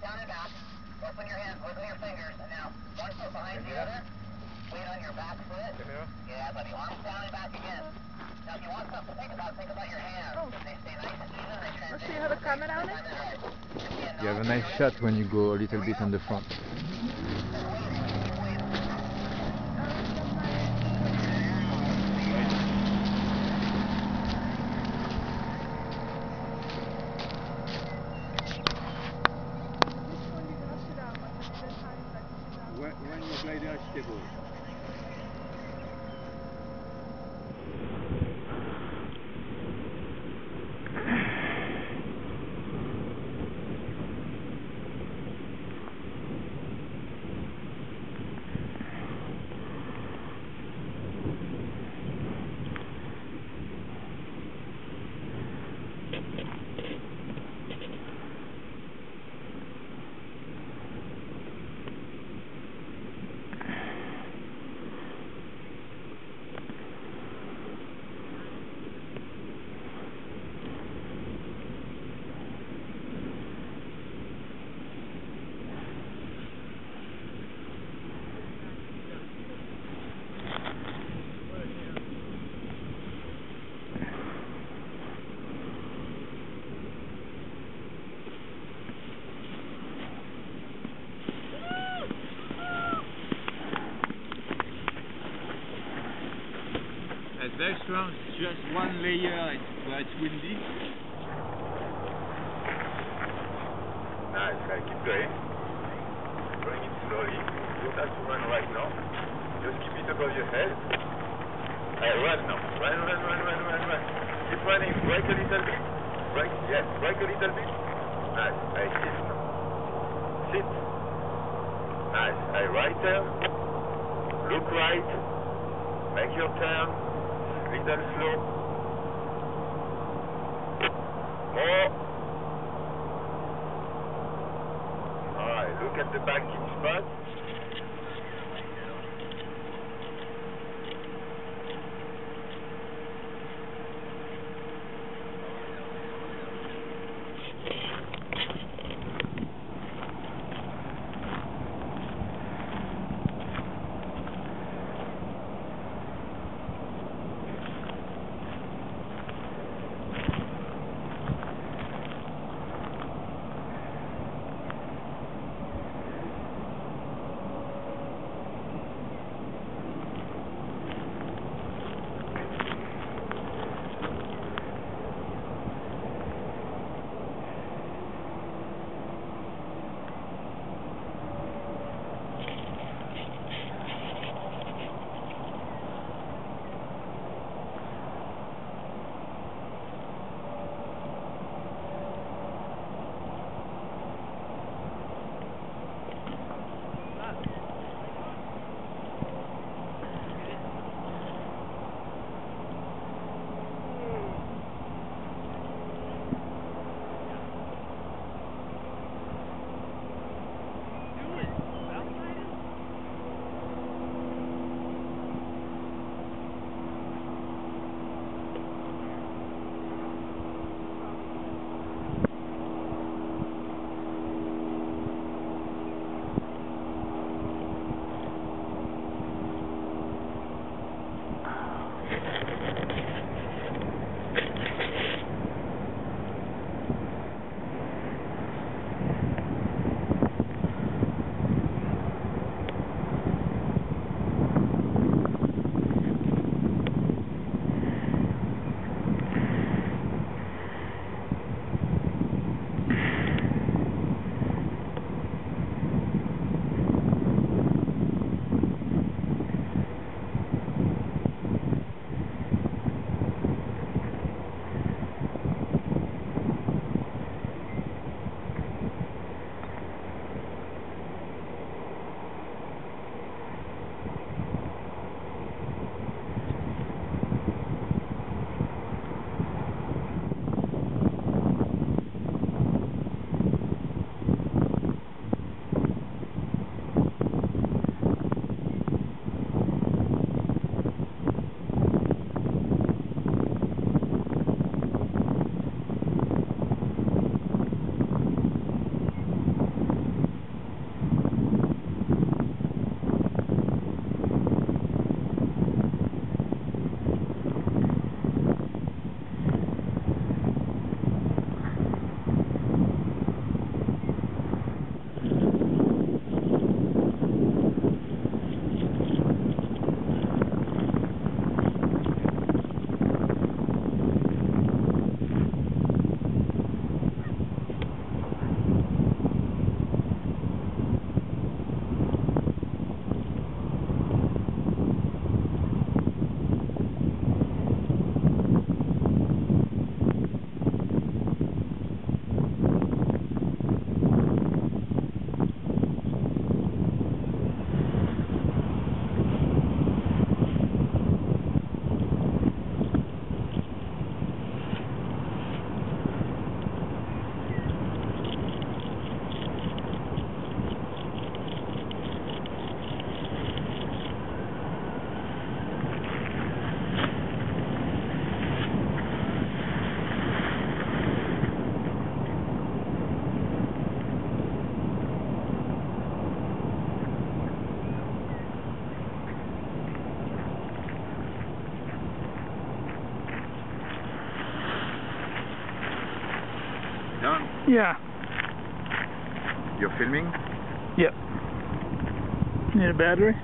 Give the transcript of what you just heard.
weight down and back. Open your hands, wiggle your fingers, and now one foot behind the other. Weight on your back foot. Yeah, buddy. Arms down and back again. Now, if you want something to think about, think about your hands. Oh. They stay nice and even, they transition. So you have a camera on it? Time and right. Again, You have a nice shot when you go a little bit on the front. Este it's just one layer it's, where it's windy. Nice, guys. Keep going. Going it slowly. You don't have to run right now. Just keep it above your head. Hey, run now. Run, run, run, run, run, run. Keep running. Brake a little bit. Brake. Yes, brake a little bit. Nice. Hey, sit now. Sit. Nice. Hey, right turn. Look right. Make your turn. Little slow. Alright, look at the banking spot. Yeah. You're filming? Yep. Need a battery?